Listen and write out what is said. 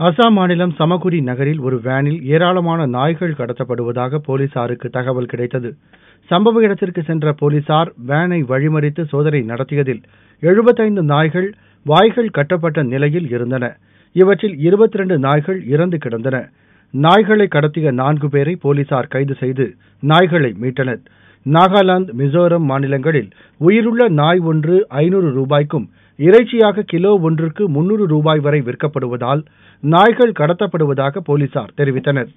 அசாம் மாநிலம் சமகுரி நகரில் ஒரு வேனில் ஏராளமான நாய்கள் கடத்தப்படுவதாக போலீசாருக்கு தகவல் கிடைத்தது. சம்பவ இடத்திற்கு சென்ற போலீசார் வேனை வழிமறித்து சோதனை நடத்தியதில் எழுபத்தைந்து நாய்கள் வாய்கள் கட்டப்பட்ட நிலையில் இருந்தன. இவற்றில் இருபத்தி ரெண்டு நாய்கள் இறந்து கிடந்தன. நாய்களை கடத்திய நான்கு பேரை போலீசார் கைது செய்து நாய்களை மீட்டனர். நாகாலாந்து மிசோரம் மாநிலங்களில் உயிருள்ள நாய் ஒன்று ஐநூறு ரூபாய்க்கும் இறைச்சியாக கிலோ ஒன்றுக்கு முன்னூறு ரூபாய் வரை விற்கப்படுவதால் நாய்கள் கடத்தப்படுவதாக போலீசார் தெரிவித்தனர்.